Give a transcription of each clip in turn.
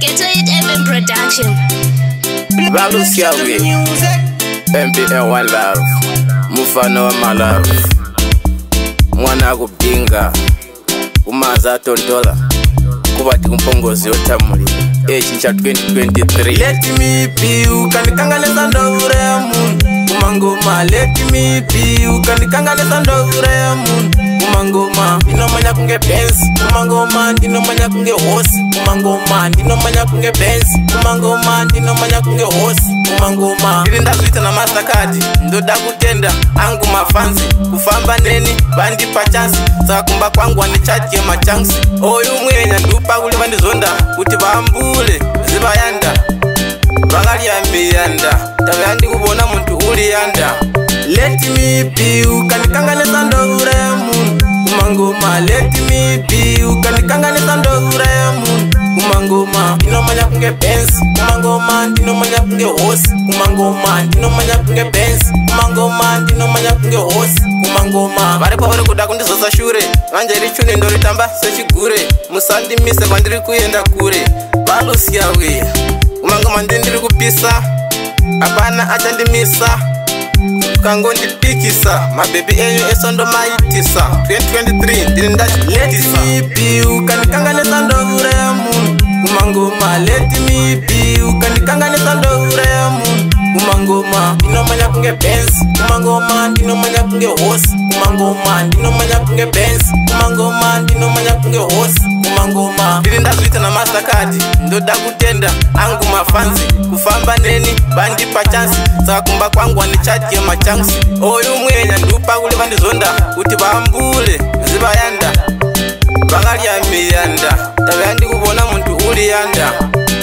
Get it even production. Babu Skelly. MBL wa love. Mufano wa my love. Mwana kupinga. Umaza tontola. Kubati kumpongozi otamuli. Echincha 2023. Let me be you. Kanikangaleza ndovure ya munu. Kumangoma. Let me be you. Kanikangaleza ndovure ya munu kumangoma ndinomanya kunge benzi kumangoma ndinomanya kunge hosi kumangoma ndinomanya kunge benzi kumangoma ndinomanya kunge hosi kumangoma ndiri ndazviita namasakadi ndoda kutenda angu mafanzi kufamba neni vandipa chansi saka kumba kwangu handichadye machansi oyu mwenya ndupa kuti vandizonda kuti vambule zivayanda vakaryambiyanda tavaya ndikuvona muntu uriyanda letimipiuka ndikanganesandoure let me be ukandikanga nisandouraya munhu kumangoma ndinomanya kunge bens kumangoma ndinomanya kunge hosi kumangoma ndinomanya kunge bens kumangoma ndinomanya kunge hosi kumangoma vari pavari kuda kundizosa shure vanje richune ndoritamba sechigure musandimise kwandiri kuenda kure valusiyawe kumangoma ndi ndiri kupisa hapana achandimisa ukangondipikisa mabebi enyu esondomaitisa 2023 ndini ndailetisaibi ukandikanganisa ndovura ya munhu kumangoma leti mibi ukandikanganisa ndovura ya munhu kumangoma ndinomanya kunge bens kumangoma ndinomanya kunge hosi kumangoma ndinomanya kunge bens kumangoma ndinomanya kunge hosi kumangoma ndiri ndazviita namasakadi ndoda kutenda angu mafanzi kufamba neni vandipa chansi saka kumba kwangu handichadye machansi oyu mwenya ndupa kuli vandizonda kuti vambure zivayanda vakaryamiyanda tavaya ndikuvona muntu uriyanda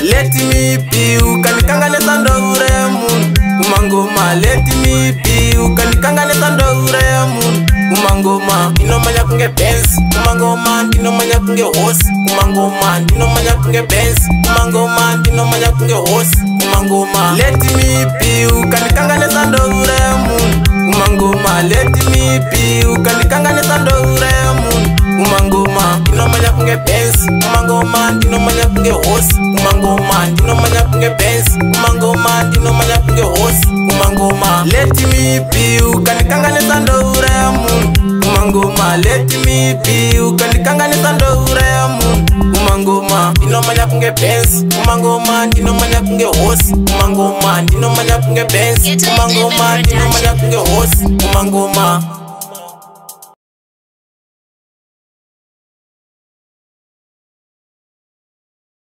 letimibiuka ndikanganesa ndovura ya munhu kumangoma letimibiuka ndikanganesa ndovura ya munhu kumangoma ndinomanya kunge bens kumangoma ndinomanya kunge hosi kumangoma ndinomanya kunge bens kumangoma ndinomanya kunge hosi umanguma let me be ukanikanganisa ndoure munhu umanguma let me be ukanikanganisa ndoure munhu umanguma ndinomanya kunge bens umanguma ndinomanya kunge hosi umanguma ndinomanya kunge bens umanguma ndinomanya kunge hosi umanguma let me be ukanikanganisa ndoure munhu umanguma let me be ukanikanganisa ndoure munhu kunge bens umangoma ndinomanya kunge hosi umangoma ndinomanya kunge bens umangoma ndinomanya kunge hosi umangoma, ndino manya kunge horse. umangoma.